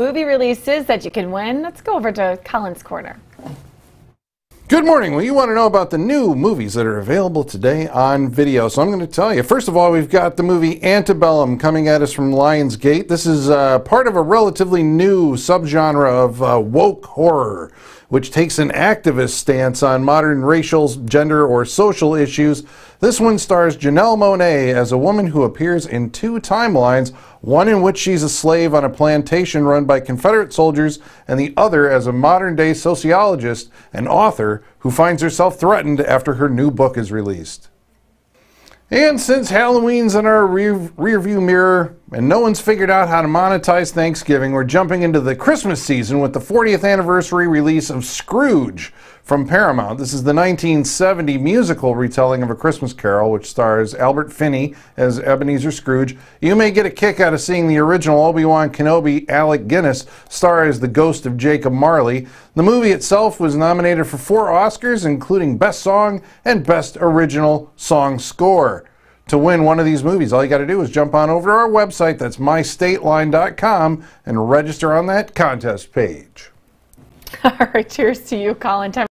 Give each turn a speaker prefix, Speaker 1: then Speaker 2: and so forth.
Speaker 1: movie releases that you can win. Let's go over to Colin's Corner.
Speaker 2: Good morning. Well, you want to know about the new movies that are available today on video. So I'm going to tell you. First of all, we've got the movie Antebellum coming at us from Lionsgate. This is uh, part of a relatively new subgenre of uh, woke horror, which takes an activist stance on modern racial, gender, or social issues. This one stars Janelle Monáe as a woman who appears in two timelines, one in which she's a slave on a plantation run by Confederate soldiers, and the other as a modern day sociologist and author who finds herself threatened after her new book is released. And since Halloween's in our rear, rear, view mirror and no one's figured out how to monetize Thanksgiving, we're jumping into the Christmas season with the 40th anniversary release of Scrooge from Paramount. This is the 1970 musical retelling of A Christmas Carol, which stars Albert Finney as Ebenezer Scrooge. You may get a kick out of seeing the original Obi-Wan Kenobi Alec Guinness star as the ghost of Jacob Marley. The movie itself was nominated for four Oscars, including Best Song and Best Original Song Score to win one of these movies. All you got to do is jump on over to our website, that's mystateline.com, and register on that contest page.
Speaker 1: All right, cheers to you, Colin. Time